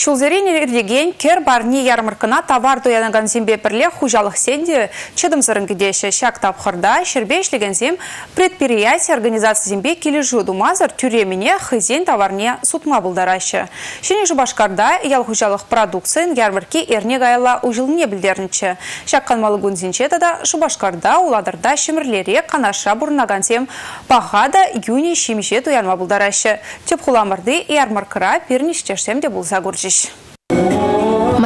Шулзерен ердеген кер барни ярмаркына товар дуянаган зембе пірле хужалық сенде чыдым зырынгедеші шак тапқырда шербе зем предприятие организация зембе келі жудумазыр тюреміне хызен товарне сутма бұлдарашы. Шене жубашкарда ял хужалық продукциян ярмарки эрне гайла ужылне білдернічі. Шакқан малы тада шубашкарда уладырда шымірлере қанаша бұрнагансем пахада юни шимеше туянма бұлдарашы. Теп хуламырды ярмаркыра пернештешсем де болса geçiş.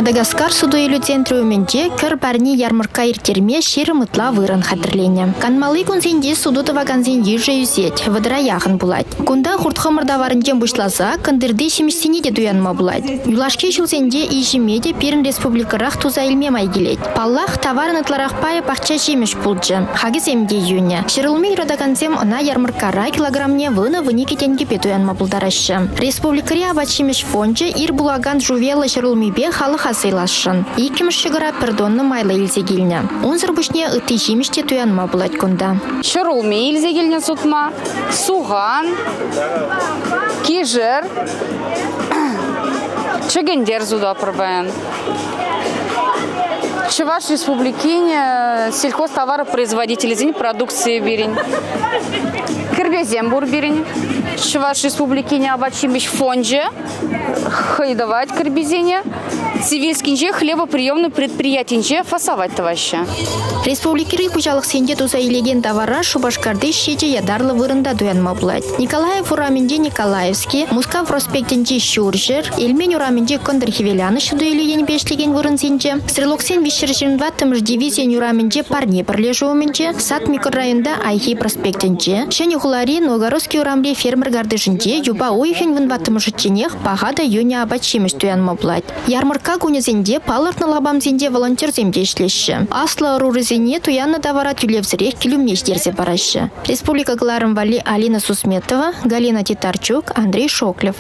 Мадагаскар суду елу центруменде кір барни ярмарка иртерме шері мытла вырын хатырлене. Канмалы күнсенде суду таваганзен ежі юзет, вадыра яғын булать. Кунда хуртхамырда варынтен бұшлаза, кандырды шемістене де дуянма булать. Юлашке жылсенде ижемеде перін республикарах туза илме майгелет. Паллах товарын ытларах пая пахча жемеш пулджы. Хагыз эмде юня. Шерылме юрадаганзем ына ярмаркара килограммне вына вынеке тенге петуянма булдарашы. Республикари абачимеш фонджы ир булаган жувела шерылмебе халық хасыйлашшын. Икіміш шығыра пердонны майлы илзе келіне. Онзыр бүшне ыты жеміште туянма бұлать күнда. Шырулме илзе келіне сутма, суған, кежір, чегендер зуда пырбаян. Чуваш республикине сельхозтоваропроизводители продукции берень. Киргизем бур берень. Чуваш республикине обачимиш фонже. Хайдавать киргизине. Цивильскинже хлебоприемный предприятинже фасовать товаща. Республикири хужалық сенде туза илеген товара Шубашкарды шеже ядарлы вырында дуянма булать. Николаев ураминде Николаевский, Муска проспектинде Щуржер, Элмен ураминде Кондыр Хивеляны шуду илеген бешлеген вырын сенже, Стрелоксен бешіршін ваттымыш дивизия ураминде Парне бірлежуыменде, Сат микрорайонда Айхи проспектинде, Шені хулари Новгородский урамле фермер гардышынде, Юба ойхен вын ваттымыш ченех, пағада юня абачимыш дуянма. Ярмарка күнезенде палыртны лабамзенде волонтер земде ишлеші. Аслы рурызене туянны давара тюлевзірех килюмнештерзе барашы. Республика Гларым Вали Алина Сусметова, Галина Титарчук, Андрей Шоклев.